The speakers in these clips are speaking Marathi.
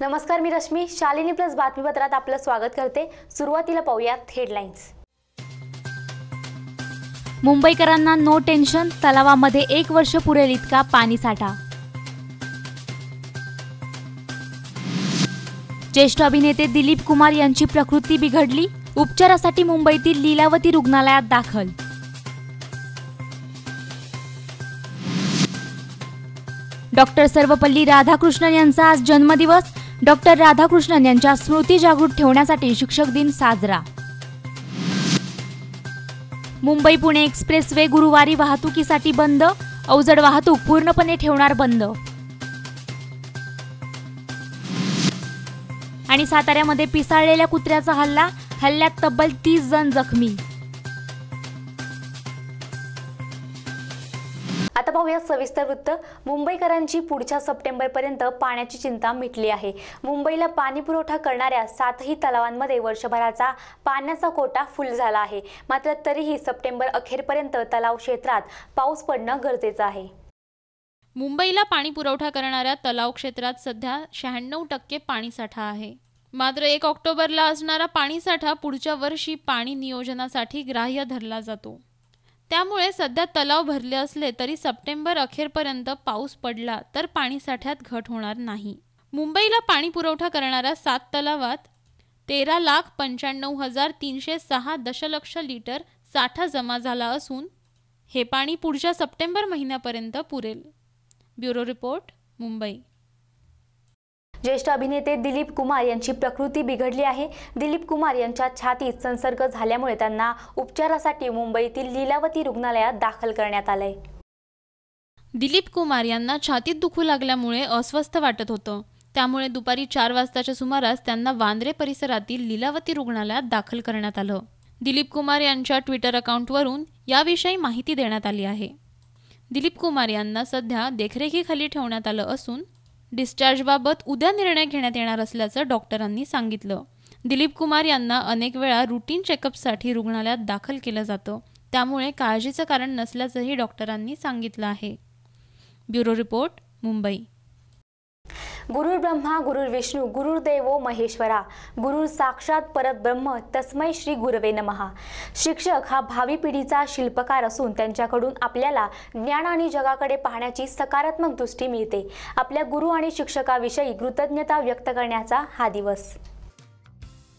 नमस्कार मी रश्मी. शालिनी प्लस बातमीपत्रात आपलं स्वागत करते. सुरुवातीला पाहूयात हेडलाईन्स मुंबईकरांना नो टेन्शन तलावामध्ये एक वर्ष पुरेल इतका पाणीसाठा ज्येष्ठ अभिनेते दिलीप कुमार यांची प्रकृती बिघडली उपचारासाठी मुंबईतील लीलावती रुग्णालयात दाखल. डॉक्टर सर्वपल्ली राधाकृष्णन यांचा आज जन्मदिवस. डॉक्टर राधाकृष्णन यांच्या स्मृती जागृत ठेवण्यासाठी शिक्षक दिन साजरा. मुंबई पुणे एक्सप्रेस वे गुरुवारी वाहतुकीसाठी बंद अवजड वाहतूक पूर्णपणे ठेवणार बंद. आणि साताऱ्यामध्ये पिसाळलेल्या कुत्र्याचा हल्ला हल्ल्यात तब्बल तीस जण जखमी. आता पाहूया सविस्तर वृत्त. मुंबईकरांची पुढच्या सप्टेंबरपर्यंत पाण्याची चिंता मिटली आहे. मुंबईला पाणी पुरवठा करणाऱ्या सातही तलावांमध्ये वर्षभराचा पाण्याचा कोटा फुल झाला आहे. मात्र तरीही सप्टेंबर अखेरपर्यंत तलाव क्षेत्रात पाऊस पडणं गरजेचं आहे. मुंबईला पाणी पुरवठा करणाऱ्या तलाव क्षेत्रात सध्या शहाण्णव टक्के पाणीसाठा आहे. मात्र एक ऑक्टोबरला असणारा पाणीसाठा पुढच्या वर्षी पाणी नियोजनासाठी ग्राह्य धरला जातो. त्यामुळे सध्या तलाव भरले असले तरी सप्टेंबर अखेरपर्यंत पाऊस पडला तर पाणीसाठ्यात घट होणार नाही. मुंबईला पाणी पुरवठा करणाऱ्या सात तलावात तेरा लाख पंच्याण्णव हजार तीनशे सहा दशलक्ष लिटर साठा जमा झाला असून हे पाणी पुढच्या सप्टेंबर महिन्यापर्यंत पुरेल. Bureau report Mumbai. ज्येष्ठ अभिनेते दिलीप कुमार यांची प्रकृती बिघडली आहे. दिलीप कुमार यांच्या छातीत संसर्ग झाल्यामुळे त्यांना उपचारासाठी मुंबईतील लीलावती रुग्णालयात दाखल करण्यात आलंय. दिलीप कुमार यांना छातीत दुखू लागल्यामुळे अस्वस्थ वाटत होतं. त्यामुळे दुपारी चार वाजताच्या सुमारास त्यांना वांद्रे परिसरातील लीलावती रुग्णालयात दाखल करण्यात आलं. दिलीप कुमार यांच्या ट्विटर अकाउंटवरून याविषयी माहिती देण्यात आली आहे. दिलीप कुमार यांना सध्या देखरेखीखाली ठेवण्यात आलं असून डिस्चार्जबाबत उद्या निर्णय घेण्यात येणार असल्याचं डॉक्टरांनी सांगितलं. दिलीप कुमार यांना अनेक वेळा रुटीन चेकअपसाठी रुग्णालयात दाखल केलं जातं. त्यामुळे काळजीचं कारण नसल्याचंही डॉक्टरांनी सांगितलं आहे. Bureau report Mumbai. गुरुर ब्रह्मा गुरुर विष्णू गुरुर्देवो महेश्वरा. गुरुर साक्षात परब्रह्म तस्मै श्री गुरवे नमहा. शिक्षक हा भावी पिढीचा शिल्पकार असून त्यांच्याकडून आपल्याला ज्ञान आणि जगाकडे पाहण्याची सकारात्मक दृष्टी मिळते. आपल्या गुरु आणि शिक्षकाविषयी कृतज्ञता व्यक्त करण्याचा हा दिवस.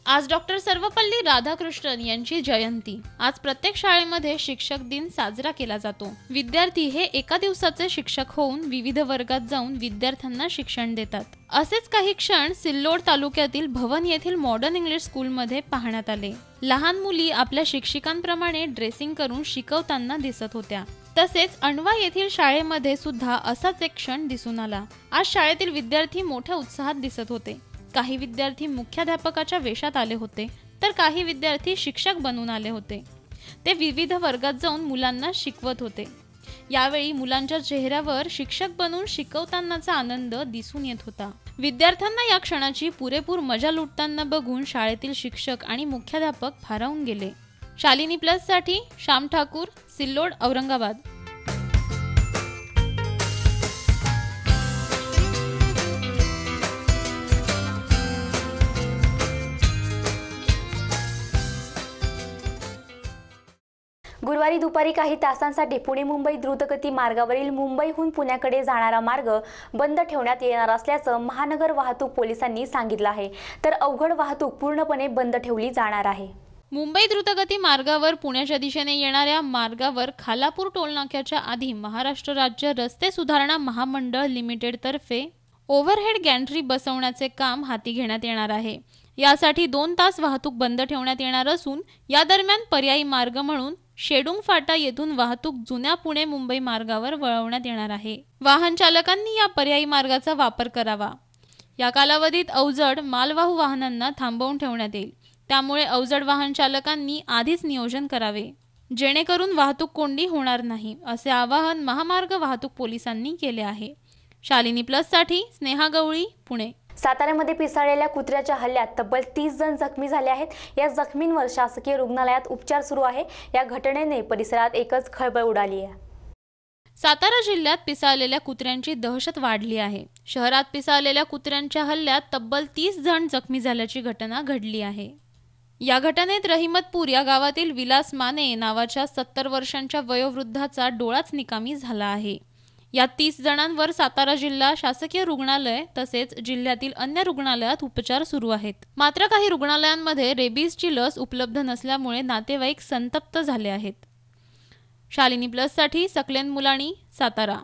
आज डॉक्टर सर्वपल्ली राधाकृष्णन यांची जयंती. आज प्रत्येक शाळेमध्ये शिक्षक दिन साजरा केला जातो. विद्यार्थी हे एका दिवसाचे शिक्षक होऊन विविध वर्गात जाऊन विद्यार्थ्यांना शिक्षण देतात. असेच काही क्षण सिल्लोड तालुक्यातील भवन येथील मॉडर्न इंग्लिश स्कूलमध्ये पाहण्यात आले. लहान मुली आपल्या शिक्षिकांप्रमाणे ड्रेसिंग करून शिकवताना दिसत होत्या. तसेच अणवा येथील शाळेमध्ये सुद्धा असाच एक क्षण दिसून आला. आज शाळेतील विद्यार्थी मोठ्या उत्साहात दिसत होते. काही विद्यार्थी मुख्याध्यापकाच्या वेशात आले होते तर काही विद्यार्थी शिक्षक बनून आले होते. ते विविध वर्गात जाऊन मुलांना शिकवत होते. यावेळी मुलांच्या चेहऱ्यावर शिक्षक बनून शिकवतानाचा आनंद दिसून येत होता. विद्यार्थ्यांना या क्षणाची पुरेपूर मजा लुटताना बघून शाळेतील शिक्षक आणि मुख्याध्यापक भारावून गेले. शालिनी प्लससाठी श्याम ठाकूर सिल्लोड औरंगाबाद. गुरुवारी दुपारी काही तासांसाठी पुणे मुंबई द्रुतगती मार्गावरील मुंबईहून पुण्याकडे जाणारा मार्ग बंद ठेवण्यात येणार असल्याचं महानगर वाहतूक पोलिसांनी सांगितलं आहे. तर अवघड वाहतूक पूर्णपणे बंद ठेवली जाणार आहे. मुंबई द्रुतगती मार्गावर पुण्याच्या दिशेने येणाऱ्या मार्गावर खालापूर टोलनाक्याच्या आधी महाराष्ट्र राज्य रस्ते सुधारणा महामंडळ लिमिटेडतर्फे ओव्हरहेड गॅन्ट्री बसवण्याचे काम हाती घेण्यात येणार आहे. यासाठी दोन तास वाहतूक बंद ठेवण्यात येणार असून या दरम्यान पर्यायी मार्ग म्हणून शेडुंग फाटा येथून वाहतूक जुन्या पुणे मुंबई मार्गावर वळवण्यात येणार आहे. वाहन चालकांनी या पर्यायी मार्गाचा वापर करावा. या कालावधीत अवजड मालवाहू वाहनांना थांबवून ठेवण्यात येईल. त्यामुळे अवजड वाहन चालकांनी आधीच नियोजन करावे. जेणेकरून वाहतूक कोंडी होणार नाही असे आवाहन महामार्ग वाहतूक पोलिसांनी केले आहे. शालिनी प्लससाठी स्नेहा गवळी पुणे. साताऱ्यामध्ये पिसाळलेल्या कुत्र्याच्या हल्ल्यात तब्बल तीस जण जखमी झाले आहेत. या जखमींवर शासकीय रुग्णालयात उपचार सुरू आहे. या घटनेने परिसरात एकच खळबळ उडाली आहे. सातारा जिल्ह्यात पिसाळलेल्या कुत्र्यांची दहशत वाढली आहे. शहरात पिसाळलेल्या कुत्र्यांच्या हल्ल्यात तब्बल तीस जण जखमी झाल्याची घटना घडली आहे. या घटनेत रहिमतपूर या गावातील विलास माने नावाच्या सत्तर वर्षांच्या वयोवृद्धाचा डोळाच निकामी झाला आहे. या तीस जणांवर सातारा जिल्हा शासकीय रुग्णालय तसेच जिल्ह्यातील अन्य रुग्णालयात उपचार सुरू आहेत. मात्र काही रुग्णालयांमध्ये रेबीजची लस उपलब्ध नसल्यामुळे नातेवाईक संतप्त झाले आहेत. शालिनी प्लससाठी सकलेन मुलाणी सातारा.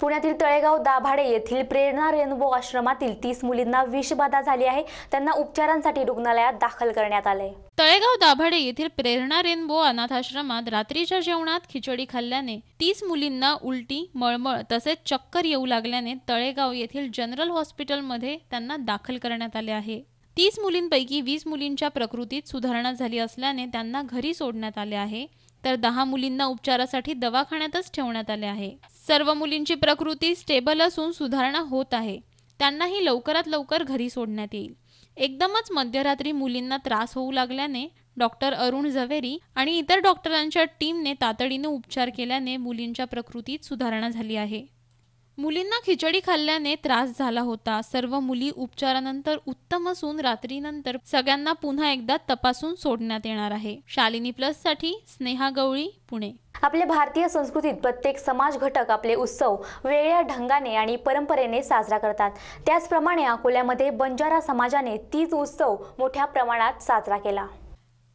पुण्यातील तळेगाव दाभाडे येथील प्रेरणा रेनबो आश्रमातील तीस मुलींना विषबाधा झाली आहे. त्यांना उपचारांसाठी रुग्णालयात दाखल करण्यात आले. तळेगाव दाभाडे येथील प्रेरणा रेनबो अनाथाश्रमात रात्रीच्या जेवणात खिचडी खाल्ल्याने तीस मुलींना उलटी मळमळ तसेच चक्कर येऊ लागल्याने तळेगाव येथील जनरल हॉस्पिटलमध्ये त्यांना दाखल करण्यात आले आहे. तीस मुलींपैकी वीस मुलींच्या प्रकृतीत सुधारणा झाली असल्याने त्यांना घरी सोडण्यात आले आहे. तर दहा मुलींना उपचारासाठी दवाखान्यातच ठेवण्यात आले आहे. सर्व मुलींची प्रकृती स्टेबल असून सुधारणा होत आहे. त्यांनाही लवकरात लवकर घरी सोडण्यात येईल. एकदमच मध्यरात्री मुलींना त्रास होऊ लागल्याने डॉक्टर अरुण झवेरी आणि इतर डॉक्टरांच्या टीमने तातडीने उपचार केल्याने मुलींच्या प्रकृतीत सुधारणा झाली आहे. मुलींना खिचडी खाल्ल्याने त्रास झाला होता. सर्व मुली उपचारानंतर उत्तम असून रात्रीनंतर सगळ्यांना पुन्हा एकदा तपासून सोडण्यात येणार आहे. शालिनी प्लससाठी स्नेहा गवळी पुणे. आपल्या भारतीय संस्कृतीत प्रत्येक समाज घटक आपले उत्सव वेगळ्या ढंगाने आणि परंपरेने साजरा करतात. त्याचप्रमाणे अकोल्यामध्ये बंजारा समाजाने तीज उत्सव मोठ्या प्रमाणात साजरा केला.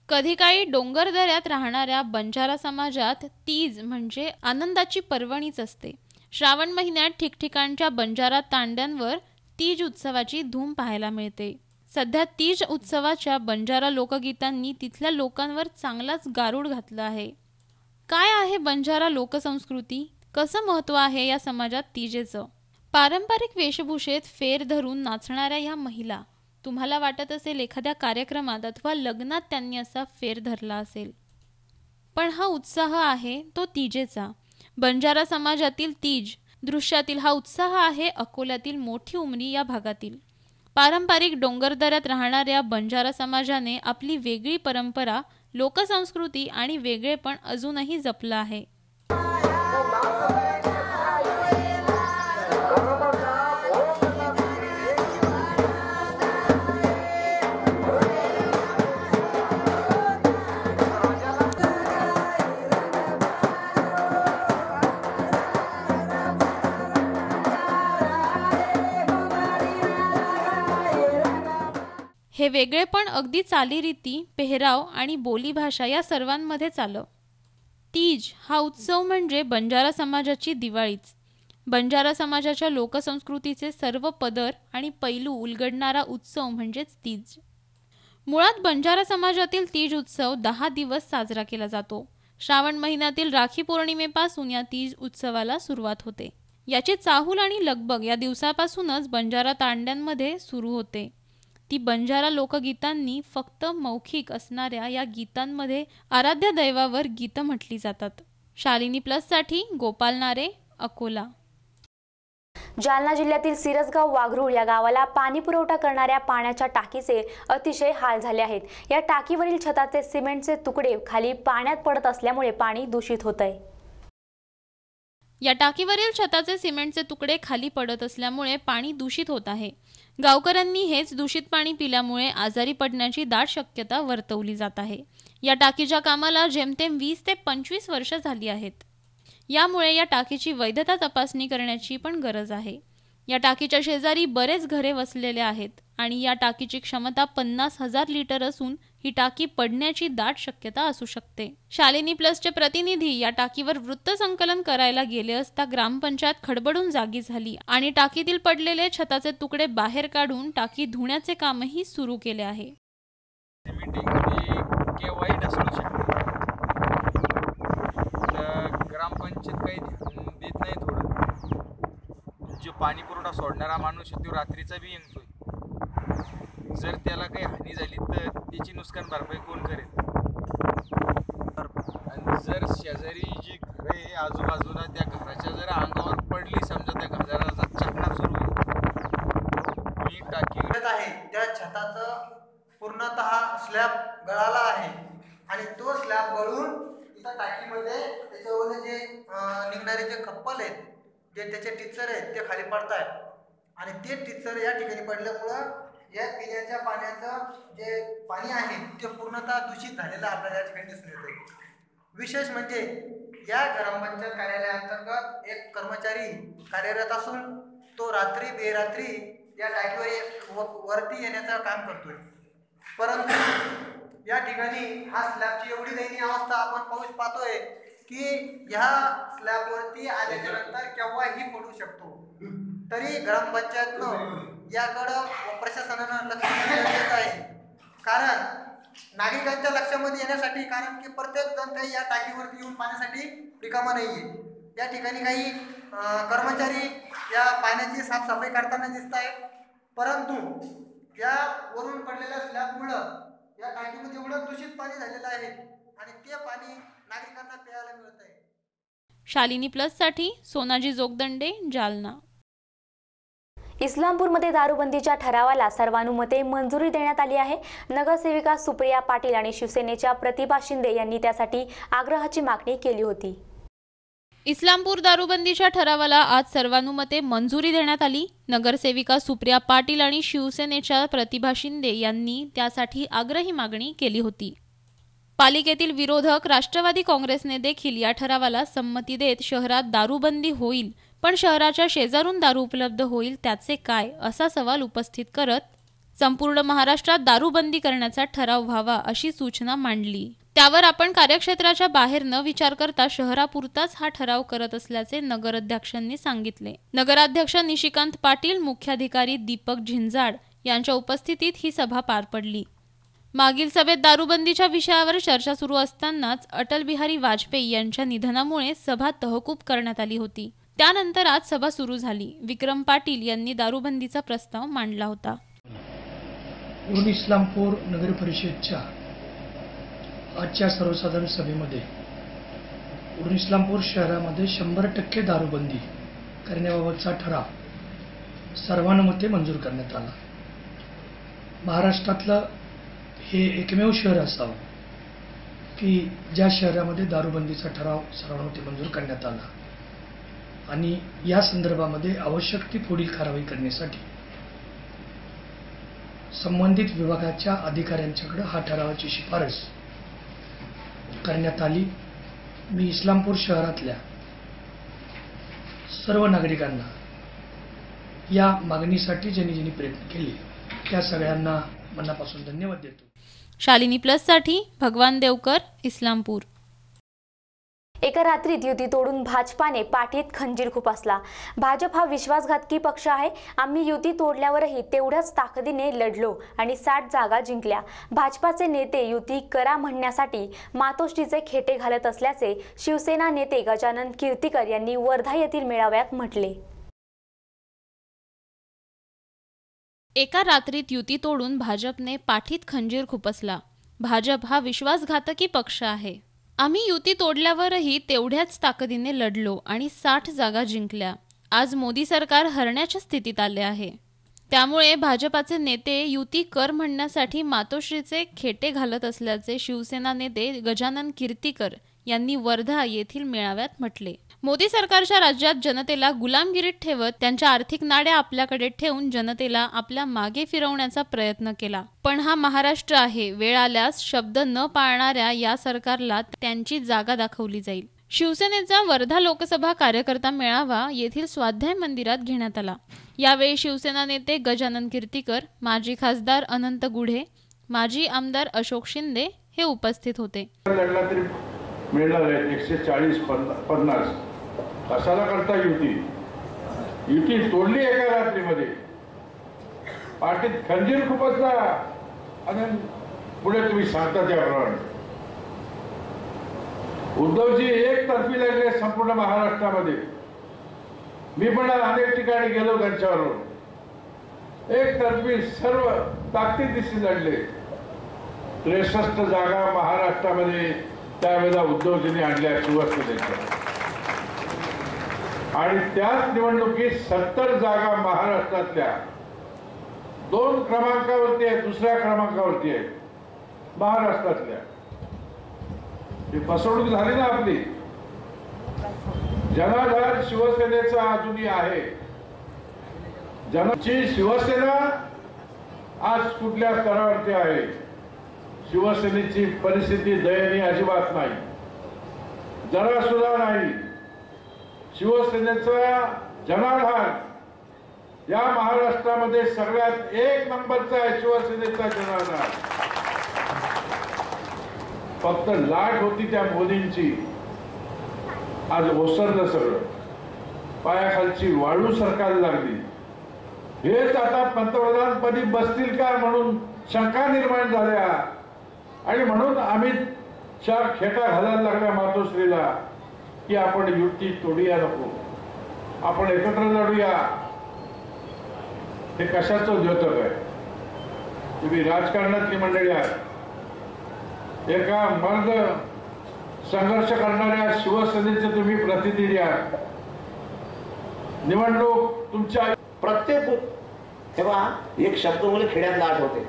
कधी काळी डोंगर दऱ्यात राहणाऱ्या बंजारा समाजात तीज म्हणजे आनंदाची पर्वणीच असते. श्रावण महिन्यात ठिकठिकाणच्या बंजारा तांड्यांवर तीज उत्सवाची धूम पाहायला मिळते. सध्या तीज उत्सवाच्या बंजारा लोकगीतांनी तिथल्या लोकांवर चांगलाच गारूड घातलं आहे. काय आहे बंजारा लोकसंस्कृती? कसं महत्त्व आहे या समाजात तीजेचं? पारंपरिक वेशभूषेत फेर धरून नाचणाऱ्या या महिला तुम्हाला वाटत असेल एखाद्या कार्यक्रमात अथवा लग्नात त्यांनी असा फेर धरला असेल. पण हा उत्साह आहे तो तीजेचा. बंजारा समाजातील तीज दृश्यातील हा उत्साह आहे अकोल्यातील मोठी उमरी या भागातील. पारंपरिक डोंगरदऱ्यात राहणाऱ्या बंजारा समाजाने आपली वेगळी परंपरा लोकसंस्कृती आणि वेगळेपण अजूनही जपलं आहे. हे वेगळेपण अगदी चालीरीती पेहराव आणि बोलीभाषा या सर्वांमध्ये आलं तीज हा उत्सव म्हणजे बंजारा समाजाची दिवाळीच. बंजारा समाजाच्या लोकसंस्कृतीचे सर्व पदर आणि पैलू उलगडणारा उत्सव म्हणजेच तीज. मुळात बंजारा समाजातील तीज उत्सव दहा दिवस साजरा केला जातो. श्रावण महिन्यातील राखी पौर्णिमेपासून या तीज उत्सवाला सुरुवात होते. याची चाहूल आणि लगबग या दिवसापासूनच बंजारा तांड्यांमध्ये सुरू होते. ती बंजारा लोकगीतांनी फक्त मौखिक असणाऱ्या या गीतांमध्ये आराध्य दैवावर गीतं म्हटली जातात. शालिनी प्लससाठी गोपाल नारे अकोला. जालना जिल्ह्यातील सिरसगाव वाघरूळ या गावाला पाणी पुरवठा करणाऱ्या पाण्याच्या टाकीचे अतिशय हाल झाले आहेत. या टाकीवरील छताचे सिमेंटचे तुकडे खाली पाण्यात पडत असल्यामुळे पाणी दूषित होत आहे या टाकीवरील छताचे सिमेंटचे तुकडे खाली पडत असल्यामुळे पाणी दूषित होत आहे. गावकऱ्यांनी हेच दूषित पाणी पिल्यामुळे आजारी पडण्याची दाट शक्यता वर्तवली जात आहे. या टाकीच्या कामाला जेमतेम वीस ते पंचवीस वर्ष झाली आहेत. यामुळे या टाकीची वैधता तपासणी करण्याची पण गरज आहे. या टाकीच्या शेजारी बरेच घरे वसलेले आहेत आणि या टाकीची क्षमता पन्नास हजार लिटर असून ही टाकी पडण्याची दाट शक्यता असू शकते. शालिनी प्लसचे प्रतिनिधी या टाकीवर वृत्त संकलन करायला गेले असता ग्रामपंचायत खडबडून जागी झाली आणि टाकीतील पडलेले छताचे तुकडे बाहेर काढून टाकी धुण्याचे कामही सुरू केले आहे. ग्रामपंचायत काही देत नाही थोडं जो पाणी पुरवठा सोडणारा माणूस तो रात्रीचा बी येतोय. जर त्याला काही हानी झाली तर त्याची नुकसान भरपाई कोण करेल? आणि जर शेजारी जी घरं आहे आजूबाजूला त्या घराच्या जर अंगावर पडली समजा त्या घराचा चकना सुरू मी टाकी आहे त्या छताचं पूर्णतः स्लॅब गळाला आहे. आणि तो स्लॅब गळून इथं टाकीमध्ये त्याच्यावर जे निघणारे जे कप्पल आहेत जे त्याचे टीचर आहेत ते खाली पडत आहेत आणि ते टीचर या ठिकाणी पडल्यामुळं या पिण्याच्या पाण्याचं जे पाणी आहे ते पूर्णतः दूषित झालेलं आपल्याला या ठिकाणी दिसून येतं विशेष म्हणजे या ग्रामपंचायत कार्यालयाअंतर्गत एक कर्मचारी कार्यरत असून तो रात्री बेरात्री या टाकीवर व- वरती येण्याचं काम करतोय. परंतु या ठिकाणी हा स्लॅबची एवढी दयनीय अवस्था आपण पाऊस पाहतोय की ह्या स्लॅबवरती आल्याच्यानंतर केव्हाही पडू शकतो. तरी ग्रामपंचायतनं याकडं प्रशासनानं लक्ष देत गरजेचं आहे. कारण नागरिकांच्या लक्षामध्ये येण्यासाठी कारण की प्रत्येक जण काही या टाकीवरती येऊन पाण्यासाठी रिकामा नाहीये. या ठिकाणी काही कर्मचारी या पाण्याची साफसफाई करताना दिसत आहेत. परंतु या वरून पडलेल्या स्लॅबमुळं या टाकीमध्ये एवढं दूषित पाणी झालेलं आहे आणि ते पाणी नागरिकांना प्यायला मिळत आहे शालिनी प्लससाठी सोनाजी जोगदंडे जालना. इस्लामपूरमध्ये दारूबंदीच्या ठरावाला सर्वानुमते मंजुरी देण्यात आली आहे. नगरसेविका सुप्रिया पाटील आणि शिवसेनेच्या प्रतिभा शिंदे यांनी त्यासाठी आग्रहाची मागणी केली होती. इस्लामपूर दारूबंदीच्या ठरावाला आज सर्वानुमते मंजुरी देण्यात आली. नगरसेविका सुप्रिया पाटील आणि शिवसेनेच्या प्रतिभा शिंदे यांनी त्यासाठी आग्रही मागणी केली होती. पालिकेतील विरोधक राष्ट्रवादी काँग्रेसने देखील या ठरावाला संमती देत शहरात दारूबंदी होईल पण शहराच्या शेजारून दारू उपलब्ध होईल त्याचे काय? असा सवाल उपस्थित करत संपूर्ण महाराष्ट्रात दारूबंदी करण्याचा ठराव व्हावा अशी सूचना मांडली. त्यावर आपण कार्यक्षेत्राच्या बाहेर न विचार करता शहरापुरताच हा ठराव करत असल्याचे नगराध्यक्षांनी सांगितले. नगराध्यक्ष निशिकांत पाटील मुख्याधिकारी दीपक झिंजाड यांच्या उपस्थितीत ही सभा पार पडली. मागील सभेत दारूबंदीच्या विषयावर चर्चा सुरू असतानाच अटल बिहारी वाजपेयी यांच्या निधनामुळे सभा तहकूब करण्यात आली होती. त्यानंतर आज सभा सुरू झाली. विक्रम पाटील यांनी दारूबंदीचा प्रस्ताव मांडला होता. उरण इस्लामपूर नगर परिषदच्या आजच्या सर्वसाधारण सभेमध्ये उरण इस्लामपूर शहरामध्ये शंभर टक्के दारूबंदी करण्याबाबतचा ठराव सर्वानुमते मंजूर करण्यात आला. महाराष्ट्रातलं हे एकमेव शहर असावं की ज्या शहरामध्ये दारूबंदीचा ठराव सर्वानुमते मंजूर करण्यात आला. आणि या संदर्भामध्ये आवश्यक ती पुढील कारवाई करण्यासाठी संबंधित विभागाच्या अधिकाऱ्यांच्याकडे हा ठरावाची शिफारस करण्यात आली. मी इस्लामपूर शहरातल्या सर्व नागरिकांना या मागणीसाठी ज्यांनी ज्यांनी प्रयत्न केले त्या सगळ्यांना मनापासून धन्यवाद देतो. शालिनी प्लससाठी भगवान देवकर इस्लामपूर. एका रात्रीत युती तोडून भाजपाने पाठीत खंजीर खुपासला. भाजप हा विश्वासघातकी पक्ष आहे. आम्ही युती तोडल्यावरही तेवढ्याच ताकदीने लढलो आणि साठ जागा जिंकल्या. भाजपाचे नेते युती करा म्हणण्यासाठी मातोश्रीचे खेटे घालत असल्याचे शिवसेना नेते गजानन कीर्तीकर यांनी वर्धा येथील मेळाव्यात म्हटले. एका रात्रीत युती तोडून भाजपने पाठीत खंजीर खुपसला. भाजप हा विश्वासघातकी पक्ष आहे. आम्ही युती तोडल्यावरही तेवढ्याच ताकदीने लढलो आणि साठ जागा जिंकल्या. आज मोदी सरकार हरण्याच्या स्थितीत आले आहे. त्यामुळे भाजपाचे नेते युती कर म्हणण्यासाठी मातोश्रीचे खेटे घालत असल्याचे शिवसेना नेते गजानन कीर्तीकर यांनी वर्धा येथील मेळाव्यात म्हटले. मोदी सरकारच्या राज्यात जनतेला गुलामगिरीत ठेवत त्यांच्या आर्थिक नाड्या आपल्याकडे ठेवून जनतेला आपल्या मागे फिरवण्याचा प्रयत्न केला. पण हा महाराष्ट्र आहे. वेळ आल्यास शब्द न पाळणाऱ्या या सरकारला त्यांची जागा दाखवली जाईल. शिवसेनेचा वर्धा लोकसभा कार्यकर्ता मेळावा येथील स्वाध्याय मंदिरात घेण्यात आला. यावेळी शिवसेना नेते गजानन कीर्तीकर माजी खासदार अनंत गुढे माजी आमदार अशोक शिंदे हे उपस्थित होते. लढला तरी मिळणार आहे एकशे चाळीस पन्नास कशाला करता युती? युती तोडली एका रात्रीमध्ये. पाठीत खंजीर खुपसला आणि पुढे तुम्ही सांगता त्याप्रमाणे उद्धवजी एक तर्फी लागले संपूर्ण महाराष्ट्रामध्ये. मी पण अनेक ठिकाणी गेलो त्यांच्यावर एक तर्फी सर्व ताकदीनिशी लढले त्रेसष्ट जागा महाराष्ट्रामध्ये त्यावेळेला उद्धवजींनी आणल्या शिवसेनेच्या आणि त्याच निवडणुकीत सत्तर जागा महाराष्ट्रातल्या. दोन क्रमांकावरती आहेत दुसऱ्या क्रमांकावरती आहेत महाराष्ट्रातल्या. ही फसवणूक झाली ना आपली? जनाधार शिवसेनेचा अजूनही आहे. जनची शिवसेना आज कुठल्या स्तरावरती आहे? शिवसेनेची परिस्थिती दयनीय अजिबात नाही. जरा सुद्धा नाही. शिवसेनेचा जनाधार या महाराष्ट्रामध्ये सगळ्यात एक नंबरचा आहे शिवसेनेचा जनाधार फक्त लाट होती त्या मोदींची. आज ओसरलं सगळं. पायाखालची वाळू सरकार लागली. हेच आता पंतप्रधानपदी बसतील का म्हणून शंका निर्माण झाल्या. आणि म्हणून आम्ही चार खेटा घालायला लागल्या मातोश्रीला. की आपण युती तोडूया नको. आपण एकत्र लढूया. हे कशाचं द्योतक आहे? तुम्ही राजकारणातली मंडळी आहात. एका मर्द संघर्ष करणाऱ्या शिवसेनेचे तुम्ही प्रतिनिधी आहात. निवडणूक तुमच्या प्रत्येक तेव्हा एक शब्द खेड्यात खेड्यातला आठवते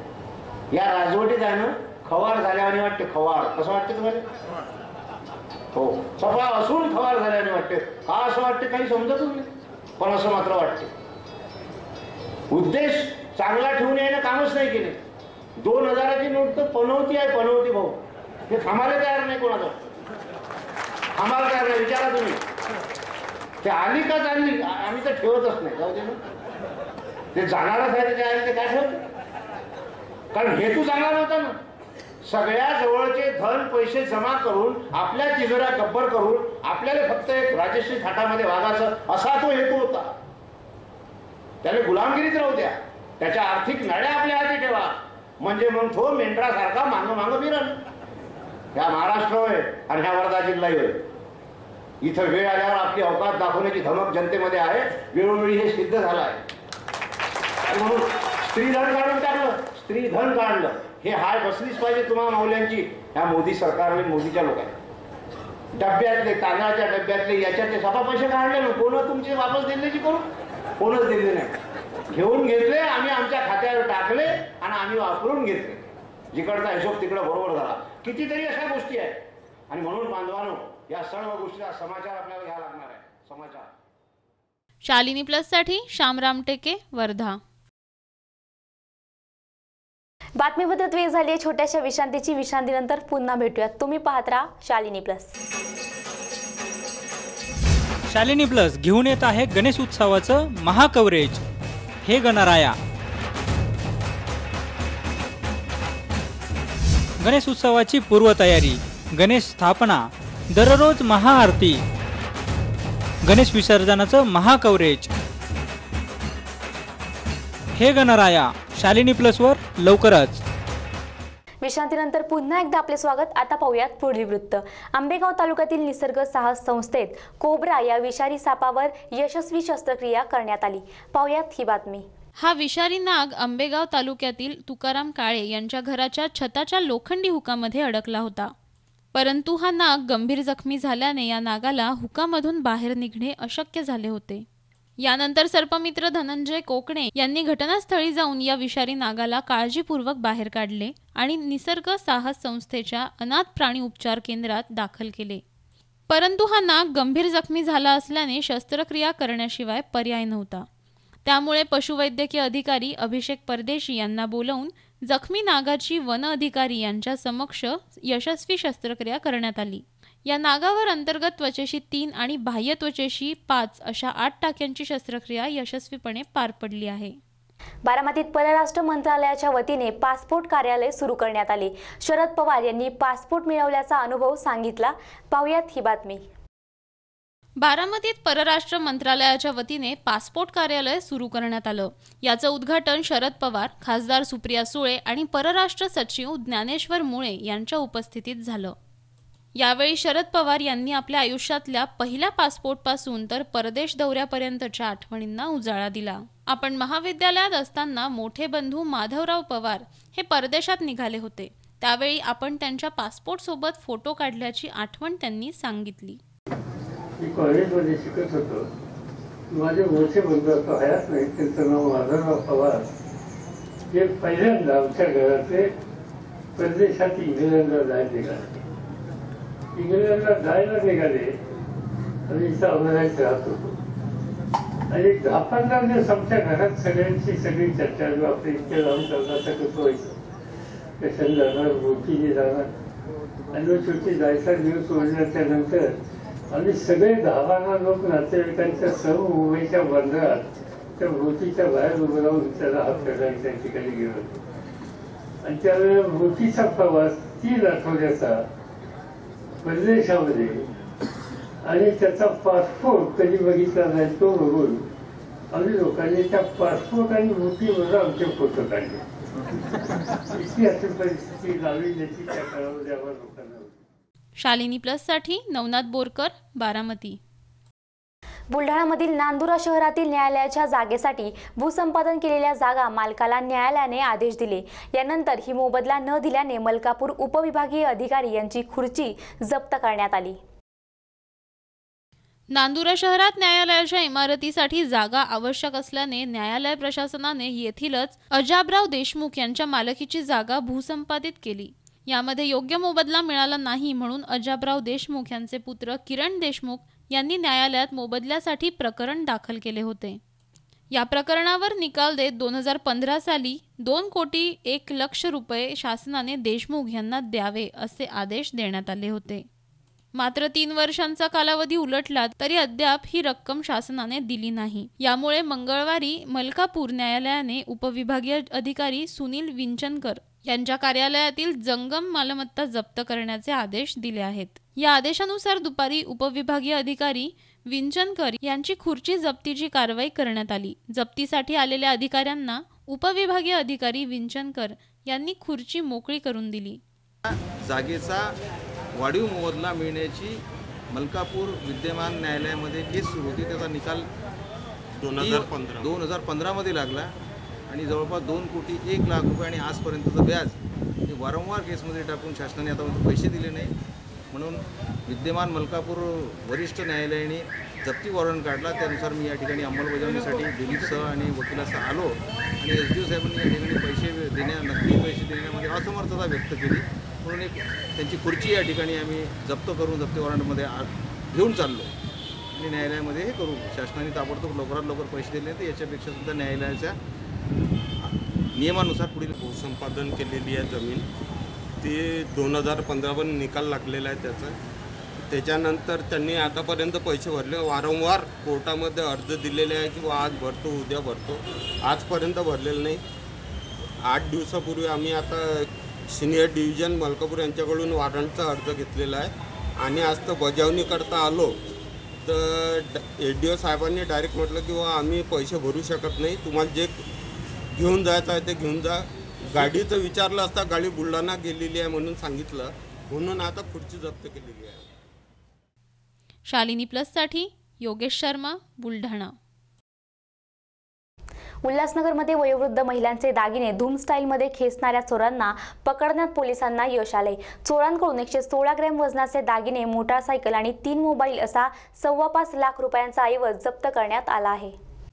या राजवटीत आहे ना खवार झाल्याने वाटते खवार. कसं वाटते तुम्हाला? हो. सभा असून खवार झाल्याने वाटते. का असं वाटते काही समजतच नाही. पण असं मात्र वाटते. उद्देश चांगला ठेवून यायला कामच नाही केले. दोन हजाराची नोट तर पनवती आहे पनवती भाऊ. हे थांबायला तयार नाही कोणाचा. थांबायला तयार नाही विचारा तुम्ही. ते आली का चालली? आम्ही तर ठेवतच नाही. जाऊ दे ना. ते जाणारच आहे त्याच्या आली ते काय ठेवते कारण हेतू चांगला होता ना. सगळ्या जवळचे धन पैसे जमा करून आपल्या तिजोऱ्या गब्बर करून आपल्याला फक्त एक राजश्री थाटामध्ये वागायचं असा तो हेतू होता. त्याने गुलामगिरीत राहू द्या. त्याच्या आर्थिक नळ्या आपल्या हाती ठेवा. म्हणजे मग तो मेंढरासारखा मांग मांग फिरण ह्या महाराष्ट्र होय आणि ह्या वर्धा जिल्हाही होय. इथं वेळ आल्यावर आपली अवकाश दाखवण्याची धमक जनतेमध्ये आहे. वेळोवेळी हे सिद्ध झालं आहे म्हणून स्त्रीधन काढून टाकलं. स्त्रीधन काढलं. हे हाय बसलीच पाहिजे तुम्हाला मौल्यांची. ह्या मोदी सरकार आणि मोदीच्या लोकांनी. डब्यातले तांदळाच्या डब्यातले याच्यातले सभा पैसे काढले ना कोण तुमचे वापस दिल्याची करू कोणच दिले नाही. घेऊन घेतले आम्ही आमच्या खात्यावर टाकले आणि आम्ही वापरून घेतले. जिकडचा हिशोब तिकडं बरोबर झाला. कितीतरी अशा गोष्टी आहेत. आणि म्हणून बांधवानो या सर्व गोष्टीचा समाचार आपल्याला घ्यावा लागणार आहे. समाचार. शालिनी प्लससाठी श्यामराम टेके वर्धा. बातमी बदलत वेळ झाली आहे. छोट्याशा विश्रांतीची विश्रांतीनंतर पुन्हा भेटूयात. तुम्ही पाहत राहा शालिनी प्लस. शालिनी प्लस घेऊन येत आहे गणेश उत्सवाचं महाकवरेज. हे गणराया. गणेश उत्सवाची पूर्वतयारी गणेश स्थापना दररोज महाआरती. गणेश विसर्जनाचं महाकवरेज. हे गणराया शालिनी प्लसवर लवकरच. विश्रांतीनंतर पुन्हा एकदा आपले स्वागत. आता पाहूयात पुढील वृत्त. आंबेगाव तालुक्यातील निसर्ग साहस संस्थेत कोब्रा या विषारी सापावर यशस्वी शस्त्रक्रिया करण्यात आली. पाहूयात ही बातमी. हा विषारी नाग आंबेगाव तालुक्यातील तुकाराम काळे यांच्या घराच्या छताच्या लोखंडी हुकामध्ये अडकला होता. परंतु हा नाग गंभीर जखमी झाल्याने या नागाला हुकामधून बाहेर निघणे अशक्य झाले होते. यानंतर सर्पमित्र धनंजय कोकणे यांनी घटनास्थळी जाऊन या विषारी नागाला काळजीपूर्वक बाहेर काढले आणि निसर्ग साहस संस्थेच्या अनाथ प्राणी उपचार केंद्रात दाखल केले. परंतु हा नाग गंभीर जखमी झाला असल्याने शस्त्रक्रिया करण्याशिवाय पर्याय नव्हता. त्यामुळे पशुवैद्यकीय अधिकारी अभिषेक परदेशी यांना बोलवून जखमी नागाची वन अधिकारी यांच्या समक्ष यशस्वी शस्त्रक्रिया करण्यात आली. या नागावर अंतर्गत त्वचेशी तीन आणि बाह्य त्वचेशी पाच अशा आठ टाक्यांची शस्त्रक्रिया यशस्वीपणे पार पडली आहे. बारामतीत परराष्ट्र मंत्रालयाच्या वतीने पासपोर्ट कार्यालय सुरू करण्यात आले. शरद पवार यांनी पासपोर्ट मिळवल्याचा अनुभव सांगितला. पाहुयात ही बातमी. बारामतीत परराष्ट्र मंत्रालयाच्या वतीने पासपोर्ट कार्यालय सुरू करण्यात आलं. याचं उद्घाटन शरद पवार खासदार सुप्रिया सुळे आणि परराष्ट्र सचिव ज्ञानेश्वर मुळे यांच्या उपस्थितीत झालं. यावेळी शरद पवार यांनी आपल्या आयुष्यातल्या पहिल्या पासपोर्टपासून तर परदेश दौऱ्यापर्यंतच्या आठवणींना उजाळा दिला. आपण महाविद्यालयात असताना मोठे बंधू माधवराव पवार हे परदेशात निघाले होते. त्यावेळी आपण त्यांच्या पासपोर्टसोबत फोटो काढल्याची आठवण त्यांनी सांगितली. मी कॉलेजमध्ये शिकत होतो. माझे मोठे बंधू आता हयात नाही त्यांचं नाव माधवराव पवार. हे पहिल्यांदा आमच्या घरातले परदेशात इंग्लंडला जायला निघाले. इंग्लंडला जायला निघाले आणि इथं अमरावतीत राहत होतो. आणि एक दहा पंधरा दिवस आमच्या घरात सगळ्यांची सगळी चर्चा जो आपल्या इतक्या लावून करण्याचं कसं व्हायचं कशाने जाणार बोटीने जाणार. आणि मग शेवटी जायचा दिवस ओढण्याच्या नंतर आणि सगळे दहा बारा लोक नातेवाईकांच्या सर्व मुंबईच्या बंदरात त्या बोटीच्या बाहेर उभं राहून त्याला हात करायला त्या ठिकाणी गेलो आणि त्यावेळेला मूर्तीचा प्रवास तीन आठवड्याचा परदेशामध्ये आणि त्याचा पासपोर्ट कधी बघितला नाही तो बघून आम्ही लोकांनी त्या पासपोर्ट आणि बोटीवर आमचे फोटो काढले. इतकी अशी परिस्थिती लावली त्याची त्या काळामध्ये आम्हाला लोकांना शालिनी प्लससाठी नवनाथ बोरकर बारामती. बुलढाणामधील नांदुरा शहरातील न्यायालयाच्या जागेसाठी भूसंपादन केलेल्या जागा मालकाला न्यायालयाने आदेश दिले. यानंतर ही मोबदला न दिल्याने मलकापूर उपविभागीय अधिकारी यांची खुर्ची जप्त करण्यात आली. नांदुरा शहरात न्यायालयाच्या इमारतीसाठी जागा आवश्यक असल्याने न्यायालय प्रशासनाने येथीलच अजाबराव देशमुख यांच्या मालकीची जागा भूसंपादित केली. यामध्ये योग्य मोबदला मिळाला नाही म्हणून अजाबराव देशमुख यांचे पुत्र किरण देशमुख यांनी न्यायालयात मोबदल्यासाठी प्रकरण दाखल केले होते. या प्रकरणावर निकाल देत दोन हजार पंधरा साली दोन कोटी एक लक्ष रुपये शासनाने देशमुख यांना द्यावे असे आदेश देण्यात आले होते. मात्र तीन वर्षांचा कालावधी उलटला तरी अद्याप ही रक्कम शासनाने दिली नाही. यामुळे मंगळवारी मलकापूर न्यायालयाने उपविभागीय अधिकारी सुनील विंचनकर यांच्या कार्यालयातील जंगम मालमत्ता जप्त करण्याचे आदेश दिले आहेत. या आदेशानुसार दुपारी उपविभागीय अधिकारी विंचनकर यांची खुर्ची जप्तीची कारवाई करण्यात आली. जप्तीसाठी आलेल्या अधिकाऱ्यांना उपविभागीय अधिकारी विंचनकर यांनी खुर्ची मोकळी करून दिली. जागेचा वाढीव मोबदला मिळण्याची मलकापूर विद्यमान न्यायालयामध्ये केस सुरू होती. त्याचा निकाल दोन हजार पंधरा. दोन हजार पंधरामध्ये लागला. आणि जवळपास दोन कोटी एक लाख रुपये आणि आजपर्यंतचं व्याज हे वारंवार केसमध्ये टाकून शासनाने आतापर्यंत म्हणजे पैसे दिले नाही. म्हणून विद्यमान मलकापूर वरिष्ठ न्यायालयाने जप्ती वॉरंट काढला. त्यानुसार मी या ठिकाणी अंमलबजावणीसाठी दिलीपसह आणि वकिलासह आलो आणि एस डी ओ साहेबांनी या ठिकाणी पैसे देण्या नक्की पैसे देण्यामध्ये असमर्थता व्यक्त केली. म्हणून एक त्यांची खुर्ची या ठिकाणी आम्ही जप्त करून जप्ती वॉरंटमध्ये आ- घेऊन चाललो. आणि न्यायालयामध्ये हे करू शासनाने ताबडतोब लवकरात लवकर पैसे दिले. तर याच्यापेक्षा सुद्धा न्यायालयाच्या नियमानुसार पुढील भूसंपादन केलेली आहे जमीन. ती दोन हजार पंधरा पण निकाल लागलेला आहे त्याचा. त्याच्यानंतर त्यांनी आतापर्यंत पैसे भरले. वारंवार कोर्टामध्ये अर्ज दिलेले आहे की आज भरतो उद्या भरतो. आजपर्यंत भरलेलं नाही. आठ दिवसापूर्वी आम्ही आता सिनियर डिव्हिजन मलकापूर यांच्याकडून वॉरंटचा अर्ज घेतलेला आहे. आणि आज तर बजावणी करता आलो तर ए डी ओ साहेबांनी डायरेक्ट म्हटलं की आम्ही पैसे भरू शकत नाही. तुम्हाला जे घेऊन जायचं आहे ते घेऊन जा. गाडीचं विचारलं असता गाडी बुलढाणा गेलेली आहे म्हणून सांगितलं. म्हणून आता खुर्ची जप्त केलेली आहे. शालिनी प्लससाठी योगेश शर्मा बुलढाणा. उल्हासनगरमध्ये वयोवृद्ध महिलांचे दागिने धूम स्टाईलमध्ये खेचणाऱ्या चोरांना पकडण्यात पोलिसांना यश आले. चोरांकडून एकशे सोळा ग्रॅम वजनाचे दागिने मोटारसायकल आणि तीन मोबाईल असा सव्वा पाच लाख रुपयांचा ऐवज जप्त करण्यात आला आहे.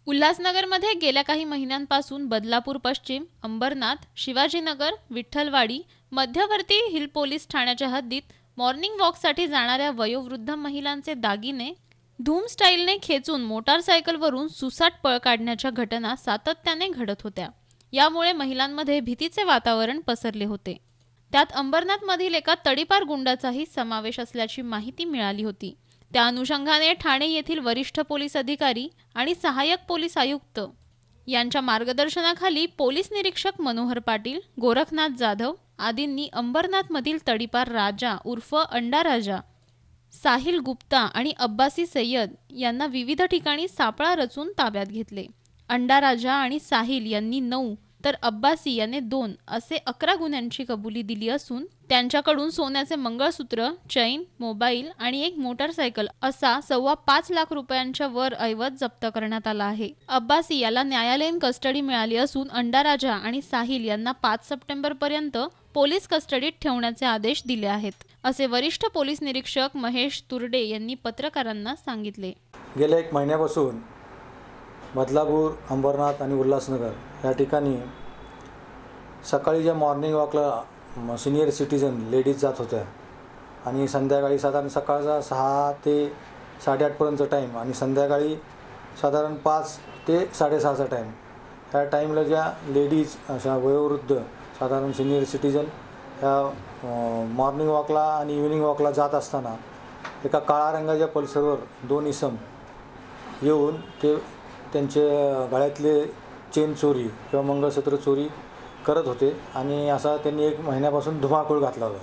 उल्हासनगरमध्ये गेल्या काही महिन्यांपासून बदलापूर पश्चिम अंबरनाथ शिवाजीनगर विठ्ठलवाडी मध्यवर्ती हिल पोलीस ठाण्याच्या हद्दीत मॉर्निंग वॉकसाठी जाणाऱ्या वयोवृद्ध महिलांचे दागिने धूम स्टाईलने खेचून मोटारसायकलवरून सुसाट पळ काढण्याच्या घटना सातत्याने घडत होत्या. यामुळे महिलांमध्ये भीतीचे वातावरण पसरले होते. त्यात अंबरनाथमधील एका तडीपार गुंडाचाही समावेश असल्याची माहिती मिळाली होती. त्या अनुषंगाने ठाणे येथील वरिष्ठ पोलीस अधिकारी आणि सहाय्यक पोलीस आयुक्त यांच्या मार्गदर्शनाखाली पोलीस निरीक्षक मनोहर पाटील गोरखनाथ जाधव आदींनी अंबरनाथमधील तडीपार राजा उर्फ अंडा राजा साहिल गुप्ता आणि अब्बासी सय्यद यांना विविध ठिकाणी सापळा रचून ताब्यात घेतले. अंडा राजा आणि साहिल यांनी नऊ तर अब्बासी याने दोन असे अकरा गुन्ह्यांची कबुली दिली असून त्यांच्याकडून सोन्याचे मंगळसूत्र चैन मोबाईल आणि एक मोटारसायकल असा सव्वा पाच लाख रुपयांच्या वर ऐवज जप्त करण्यात आला आहे. अब्बासी याला न्यायालयीन कस्टडी मिळाली असून अंडाराजा आणि साहिल यांना पाच सप्टेंबर पर्यंत पोलीस कस्टडीत ठेवण्याचे आदेश दिले आहेत असे वरिष्ठ पोलीस निरीक्षक महेश तुर्डे यांनी पत्रकारांना सांगितले. गेल्या एक महिन्यापासून बदलापूर अंबरनाथ आणि उल्हासनगर या ठिकाणी सकाळी ज्या मॉर्निंग वॉकला सिनियर सिटीजन लेडीज जात होत्या. आणि संध्याकाळी साधारण सकाळचा सहा ते साडेआठपर्यंतचा टाईम आणि संध्याकाळी साधारण पाच ते साडेसहाचा टाईम ह्या टाईमला ज्या लेडीज अशा वयोवृद्ध साधारण सिनियर सिटीजन ह्या मॉर्निंग वॉकला आणि इव्हिनिंग वॉकला जात असताना एका काळा रंगाच्या पल्सरवर दोन इसम येऊन ते त्यांचे गळ्यातले चेन चोरी किंवा मंगळसूत्र चोरी करत होते आणि असा त्यांनी एक महिन्यापासून धुमाकूळ घातला होता.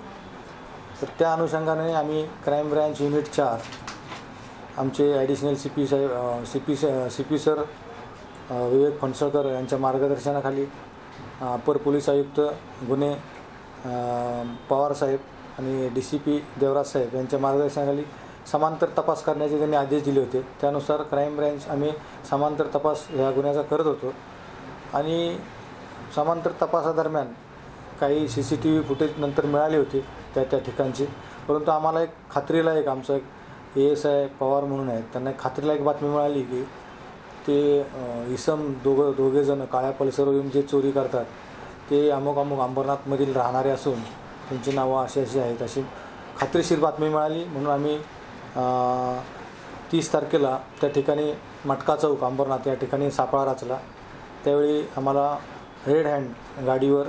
तर त्या अनुषंगाने आम्ही क्राईम ब्रँच युनिट चार आमचे ॲडिशनल सी पी साहेब C P C P sir Vivek Phansalkar यांच्या मार्गदर्शनाखाली अपर पोलीस आयुक्त गुन्हे पवार पवारसाहेब आणि डी सी पी देवराज साहेब यांच्या मार्गदर्शनाखाली समांतर तपास करण्याचे त्यांनी आदेश दिले होते. त्यानुसार क्राईम ब्रँच आम्ही समांतर तपास ह्या गुन्ह्याचा करत होतो. आणि समांतर तपासादरम्यान काही C C T V footage नंतर मिळाले होते त्या त्या ठिकाणची. परंतु आम्हाला एक खात्रीला एक आमचं एक ए एस आय पवार म्हणून आहेत. त्यांना एक खात्रीला एक बातमी मिळाली की ते इसम दोघं दोघेजणं काळ्या पल्सरवरून जे चोरी करतात ते अमुक अमुक अंबरनाथमधील राहणारे असून त्यांची नावं अशी अशी आहेत अशी खात्रीशीर बातमी मिळाली. म्हणून आम्ही तीस तारखेला त्या ठिकाणी मटका चौक अंबरनाथ या ठिकाणी सापळा रचला. त्यावेळी आम्हाला रेड हँड गाडीवर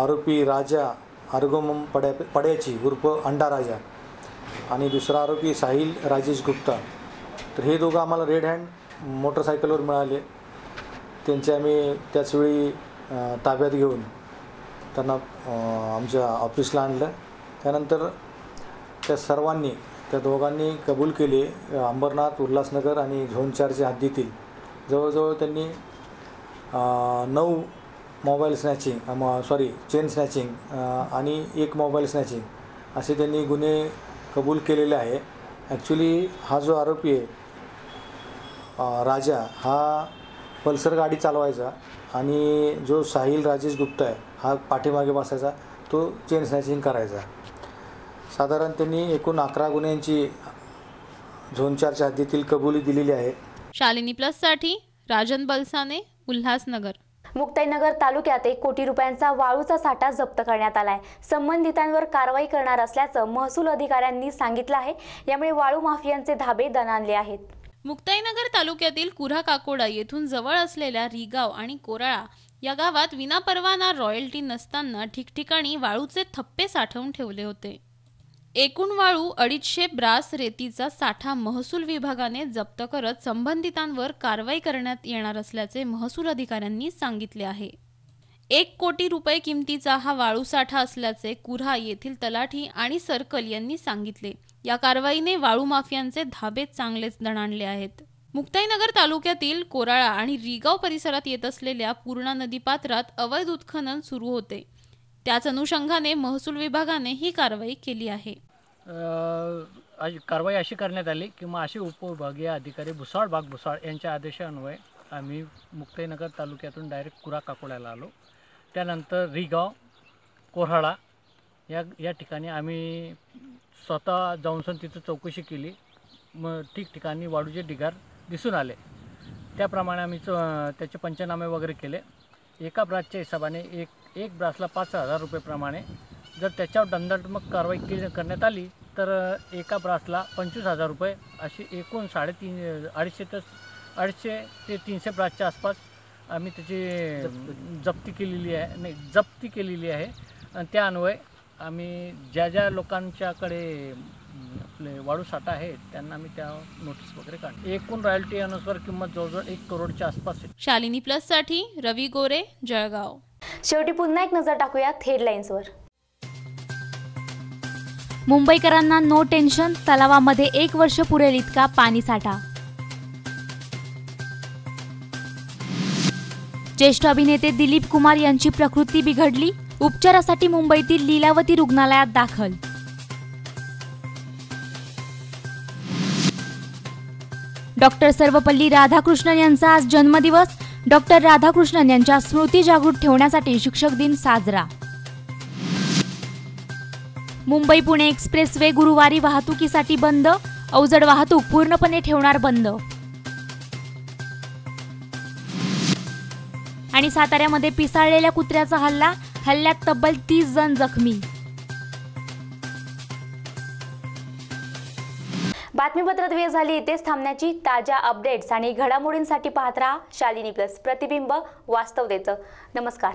आरोपी राजा अर्गोमम पड्या पड्याची उर्फ अंडा राजा आणि दुसरा आरोपी साहिल राजेश गुप्ता. तर हे दोघं आम्हाला रेड हँड मोटरसायकलवर मिळाले. त्यांचे आम्ही त्याचवेळी ताब्यात घेऊन त्यांना आमच्या ऑफिसला आणलं. त्यानंतर त्या सर्वांनी त्या दोघांनी कबूल केले अंबरनाथ उल्हासनगर आणि झोन चारच्या हद्दीतील. जवळजवळ त्यांनी नऊ mobile snatching sorry chain snatching आणि एक मोबाईल स्नॅचिंग असे त्यांनी गुन्हे कबूल केलेले आहे. ॲक्च्युली हा जो आरोपी आहे राजा हा पल्सर गाडी चालवायचा आणि जो साहिल राजेश गुप्ता आहे हा पाठीमागे बसायचा तो चेन स्नॅचिंग करायचा. साधारण त्यांनी एकूण अकरा गुन्ह्यांची झोन चारच्या हद्दीतील कबुली दिलेली आहे. शालिनी प्लससाठी राजन बलसाने उल्हासनगर मुक्ताईनगर तालुक्यात एक कोटी रुपयांचा वाळूचा साठा जप्त करण्यात आलाय. संबंधितांवर कारवाई करणार असल्याचं महसूल अधिकाऱ्यांनी सांगितलं आहे. यामुळे वाळू माफियांचे धाबे दणाणले आहेत. मुक्ताईनगर तालुक्यातील कुऱ्हा काकोडा येथून जवळ असलेल्या रिगाव आणि कोराळा या गावात विनापरवाना रॉयल्टी नसताना ठिकठिकाणी वाळूचे थप्पे साठवून ठेवले होते. एकूण वाळू अडीचशे ब्रास रेतीचा साठा महसूल विभागाने जप्त करत संबंधितांवर कारवाई करण्यात येणार असल्याचे महसूल अधिकाऱ्यांनी सांगितले आहे. एक कोटी रुपये किमतीचा हा वाळू साठा असल्याचे कुऱ्हा येथील तलाठी आणि सर्कल यांनी सांगितले. या कारवाईने वाळू माफियांचे धाबे चांगलेच दणाणले आहेत. मुक्ताईनगर तालुक्यातील कोराळा आणि रिगाव परिसरात येत असलेल्या पूर्णा नदी पात्रात अवैध उत्खनन सुरू होते. त्याच अनुषंगाने महसूल विभागाने ही कारवाई केली आहे. कारवाई अशी करण्यात आली किंवा असे उपविभागीय अधिकारी भुसाळ बाग भुसाळ यांच्या आदेशान्वये आम्ही मुक्ताईनगर तालुक्यातून डायरेक्ट कुरा काकोड्याला आलो. त्यानंतर रिगाव कोऱ्हाळा या या ठिकाणी आम्ही स्वतः जाऊनसन तिथं चौकशी केली. मग ठिकठिकाणी वाळूचे ढिगार दिसून आले. त्याप्रमाणे आम्ही च त्याचे पंचनामे वगैरे केले. एका ब्रासच्या हिशोबाने एक एक ब्रासला पाच हजार रुपयेप्रमाणे. जर त्याच्यावर दंडात्मक कारवाई केली करण्यात आली तर एका ब्रासला पंचवीस हजार रुपये अशी एकूण साडेतीन अडीचशे ते अडीचशे ते तीनशे ब्रासच्या आसपास आम्ही त्याची जप्ती केलेली आहे. नाही जप्ती केलेली आहे. आणि त्या अन्वये आम्ही ज्या ज्या लोकांच्याकडे आपले वाळू साठा आहे त्यांना आम्ही त्या नोटीस वगैरे काढ एकूण रॉयल्टी अनुसार किंमत जवळजवळ एक करोडच्या आसपास शालिनी प्लससाठी रवी गोरे जळगाव. शेवटी पुन्हा एक नजर टाकूयात हेडलाईन्सवर मुंबईकरांना नो टेन्शन तलावामध्ये एक वर्ष पुरेल इतका पाणीसाठा ज्येष्ठ अभिनेते दिलीप कुमार यांची प्रकृती बिघडली उपचारासाठी मुंबईतील लीलावती रुग्णालयात दाखल. डॉक्टर सर्वपल्ली राधाकृष्णन यांचा आज जन्मदिवस डॉक्टर राधाकृष्णन यांच्या स्मृती जागृत ठेवण्यासाठी शिक्षक दिन साजरा. मुंबई पुणे एक्सप्रेस वे गुरुवारी वाहतुकीसाठी बंद अवजड वाहतूक पूर्णपणे ठेवणार बंद. आणि साताऱ्यामध्ये पिसाळलेल्या कुत्र्याचा हल्ला हल्ल्यात तब्बल तीस जण जखमी. बातमीपत्रात वेळ झाली इथेच थांबण्याची ताज्या अपडेट्स आणि घडामोडींसाठी पाहत राहा शालिनी प्लस प्रतिबिंब वास्तवतेचं नमस्कार.